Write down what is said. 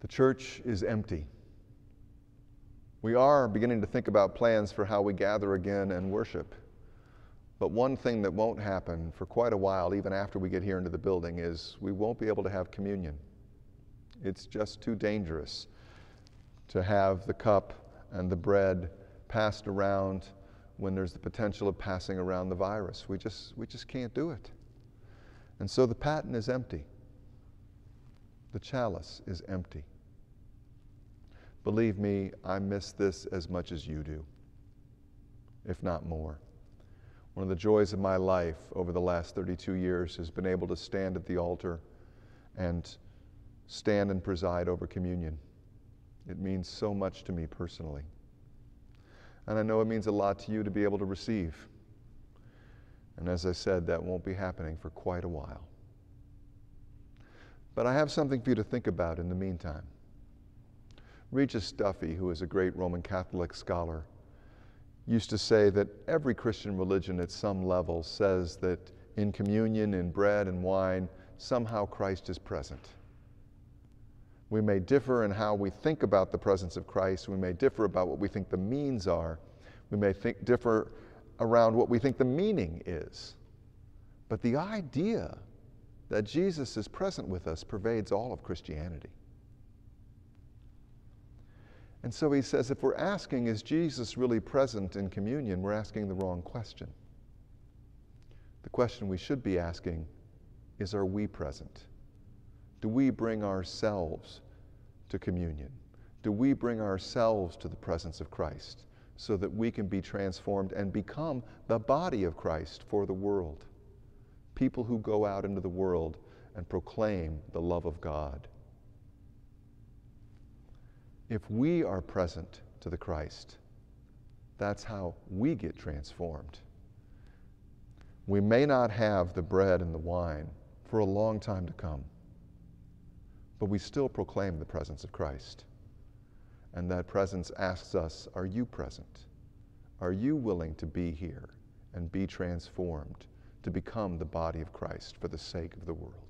The church is empty. We are beginning to think about plans for how we gather again and worship. But one thing that won't happen for quite a while, even after we get here into the building, is we won't be able to have communion. It's just too dangerous to have the cup and the bread passed around when there's the potential of passing around the virus. We just, we just can't do it. And so the paten is empty. The chalice is empty. Believe me, I miss this as much as you do, if not more. One of the joys of my life over the last 32 years has been able to stand at the altar and stand and preside over communion. It means so much to me personally. And I know it means a lot to you to be able to receive. And as I said, that won't be happening for quite a while. But I have something for you to think about in the meantime. Regis Duffy, who is a great Roman Catholic scholar, used to say that every Christian religion at some level says that in communion, in bread and wine, somehow Christ is present. We may differ in how we think about the presence of Christ. We may differ about what we think the means are. We may think, differ around what we think the meaning is. But the idea that Jesus is present with us pervades all of Christianity. And so he says if we're asking, is Jesus really present in communion, we're asking the wrong question. The question we should be asking is, are we present? Do we bring ourselves to communion? Do we bring ourselves to the presence of Christ so that we can be transformed and become the body of Christ for the world? People who go out into the world and proclaim the love of God. If we are present to the Christ, that's how we get transformed. We may not have the bread and the wine for a long time to come, but we still proclaim the presence of Christ. And that presence asks us Are you present? Are you willing to be here and be transformed to become the body of Christ for the sake of the world?